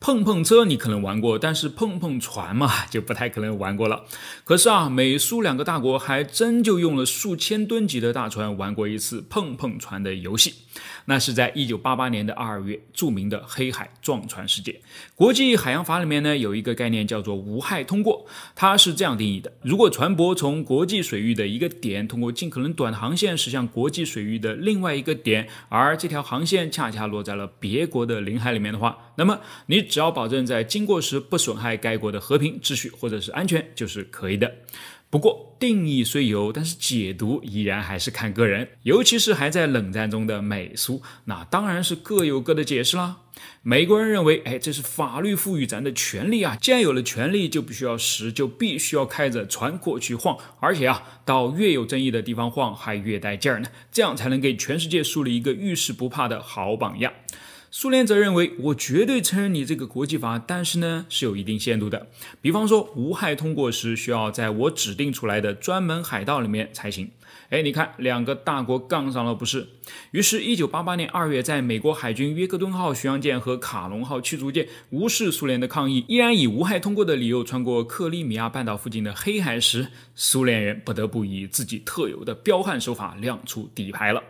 碰碰车你可能玩过，但是碰碰船嘛就不太可能玩过了。可是啊，美苏两个大国还真就用了数千吨级的大船玩过一次碰碰船的游戏。那是在一九八八年的二月，著名的黑海撞船事件。国际海洋法里面呢有一个概念叫做无害通过，它是这样定义的：如果船舶从国际水域的一个点通过尽可能短的航线驶向国际水域的另外一个点，而这条航线恰恰落在了别国的领海里面的话，那么你只要保证在经过时不损害该国的和平秩序或者是安全，就是可以的。不过定义虽有，但是解读依然还是看个人，尤其是还在冷战中的美苏，那当然是各有各的解释啦。美国人认为，哎，这是法律赋予咱的权利啊，既然有了权利，就必须要使，就必须要开着船过去晃，而且啊，到越有争议的地方晃，还越带劲儿呢，这样才能给全世界树立一个遇事不怕的好榜样。苏联则认为，我绝对承认你这个国际法，但是呢是有一定限度的。比方说，无害通过时需要在我指定出来的专门海道里面才行。哎，你看，两个大国杠上了，不是？于是，一九八八年二月，在美国海军约克敦号巡洋舰和卡隆号驱逐舰无视苏联的抗议，依然以无害通过的理由穿过克里米亚半岛附近的黑海时，苏联人不得不以自己特有的彪悍手法亮出底牌了。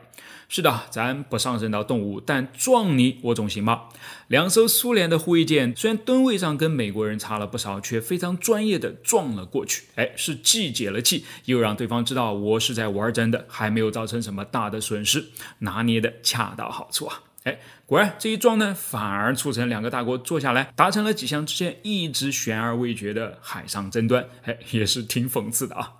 是的，咱不上升到动物，但撞你我总行吧？两艘苏联的护卫舰虽然吨位上跟美国人差了不少，却非常专业的撞了过去。哎，是既解了气，又让对方知道我是在玩真的，还没有造成什么大的损失，拿捏的恰到好处啊！哎，果然这一撞呢，反而促成两个大国坐下来，达成了几项之前一直悬而未决的海上争端。哎，也是挺讽刺的啊。